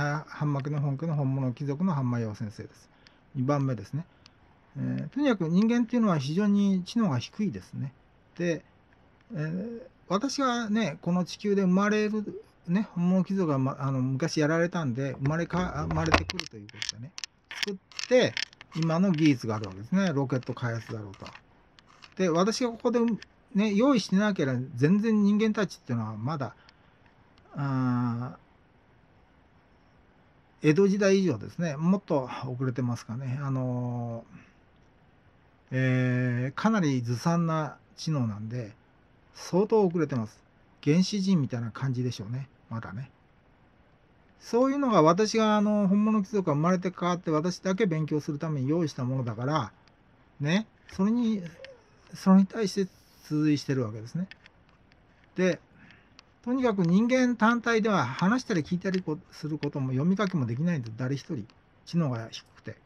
あハンマの本家の本物貴族のハンマヨ先生です。2番目ですね。えー、とにかく人間っていうのは非常に知能が低いですね。で、えー、私がね、この地球で生まれる、ね、本物貴族が、ま、あの昔やられたんで生まれか、生まれてくるということでね、作って、今の技術があるわけですね。ロケット開発だろうと。で、私がここで、ね、用意してなければ全然人間たちっていうのはまだ、あ江戸時代以上ですね、もっと遅れてますかね。あのえー、かなりずさんな知能なんで、相当遅れてます。原始人みたいな感じでしょうね、まだね。そういうのが私があの本物貴族が生まれて変わって私だけ勉強するために用意したものだから、ね、それに、それに対して通随してるわけですね。で、とにかく人間単体では話したり聞いたりすることも読み書きもできないんで誰一人知能が低くて。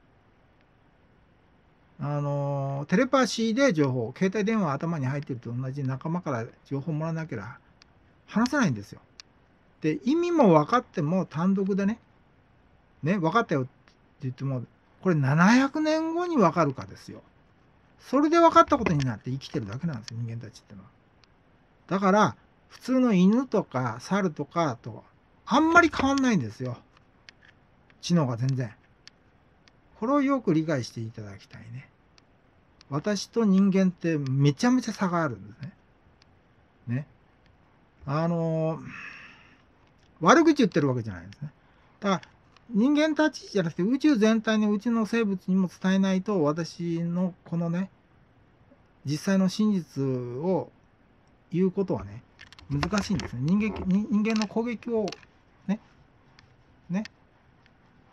あのテレパシーで情報携帯電話頭に入ってると同じ仲間から情報もらわなければ話せないんですよ。で意味も分かっても単独でねね分かったよって言ってもこれ700年後に分かるかですよ。それで分かったことになって生きてるだけなんですよ人間たちってのは。だから普通の犬とか猿とかとあんまり変わんないんですよ。知能が全然。これをよく理解していただきたいね。私と人間ってめちゃめちゃ差があるんですね。ね。あのー、悪口言ってるわけじゃないんですね。だから人間たちじゃなくて宇宙全体のうちの生物にも伝えないと私のこのね実際の真実を言うことはね難しいんですね。人間人間の攻撃をねね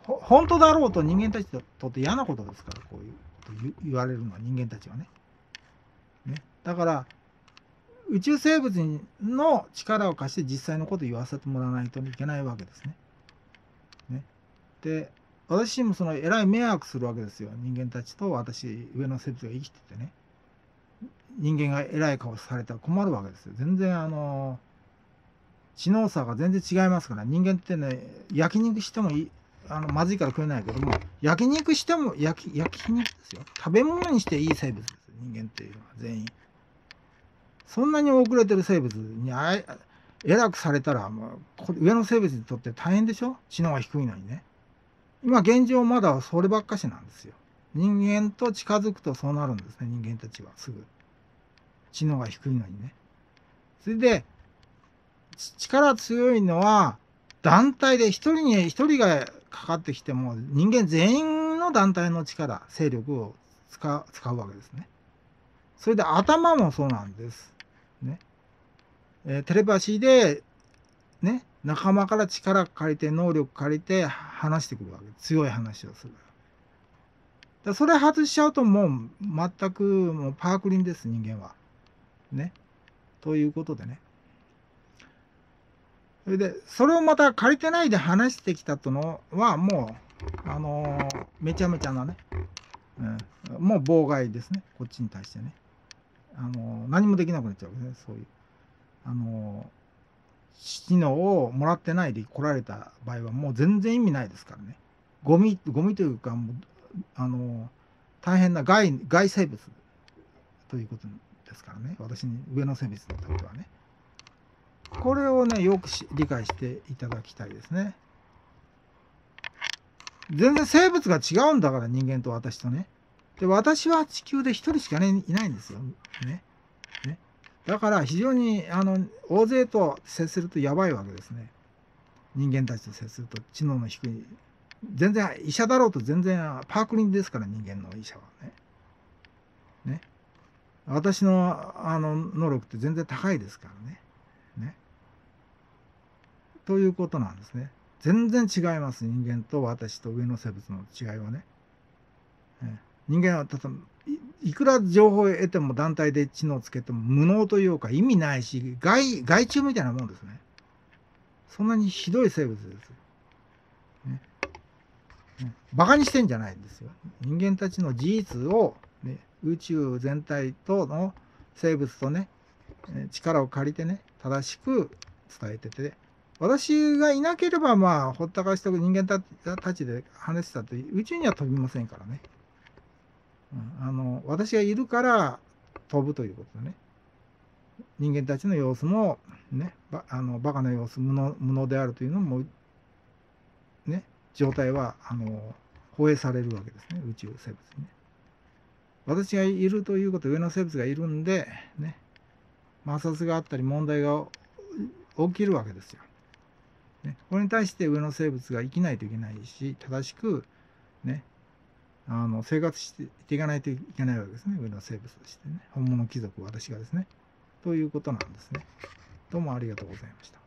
本当だろうと人間たちにとって嫌なことですからこういうこと言われるのは人間たちはね。ねだから宇宙生物の力を貸して実際のことを言わせてもらわないといけないわけですね。ねで私もそのえらい迷惑するわけですよ人間たちと私上の生物が生きててね人間がえらい顔されたら困るわけですよ。全然あの知能差が全然違いますから。人間ってね焼肉してもいいあのまずいから食えないけども焼肉しても焼き焼肉ですよ。食べ物にしていい生物です人間っていうのは全員。そんなに遅れてる生物にあえ偉くされたらもう上の生物にとって大変でしょ？知能が低いのにね。今現状まだそればっかしなんですよ。人間と近づくとそうなるんですね。人間たちはすぐ。知能が低いのにねそれで力強いのは団体で一人に一人がかかってきても人間全員の団体の力勢力を使うわけですね。それで頭もそうなんです。ねえー、テレパシーで、ね、仲間から力借りて能力借りて話してくるわけ強い話をする。だそれ外しちゃうともう全くもうパークリンです人間は。ね。ということでね。それで、それをまた借りてないで話してきたとのは、もう、あのー、めちゃめちゃなね、うん、もう妨害ですね、こっちに対してね。あのー、何もできなくなっちゃうわけですね、そういう。あのー、知能をもらってないで来られた場合は、もう全然意味ないですからね。ゴミ、ゴミというか、もう、あの大変な害、害生物ということにですからね、私に上の生物にとってはね。これをね、よく理解していただきたいですね。全然生物が違うんだから、人間と私とね。で、私は地球で一人しか、ね、いないんですよ。ね。ねだから非常にあの大勢と接するとやばいわけですね。人間たちと接すると知能の低い。全然医者だろうと全然パークリンですから人間の医者はね。ね。私のあの能力って全然高いですからね。ね。ということなんですね。全然違います。人間と私と上の生物の違いはね。人間はただいくら情報を得ても団体で知能をつけても無能というか意味ないし害害虫みたいなもんですね。そんなにひどい生物です。ねね、バカにしてんじゃないんですよ。人間たちの事実を、宇宙全体との生物とね力を借りてね正しく伝えてて私がいなければ、まあ、ほったかしておく人間たちで話してたって、宇宙には飛びませんからね。うん、あの私がいるから飛ぶということでね。人間たちの様子も、ね、ばあのバカな様子無能、無能であるというのも、ね、状態は、あの、放映されるわけですね、宇宙生物にね。私がいるということ、上の生物がいるんで、ね、摩擦があったり問題が起きるわけですよ。ね、これに対して上の生物が生きないといけないし、正しく、ね、あの生活していかないといけないわけですね、上の生物としてね。本物貴族、私がですね。ということなんですね。どうもありがとうございました。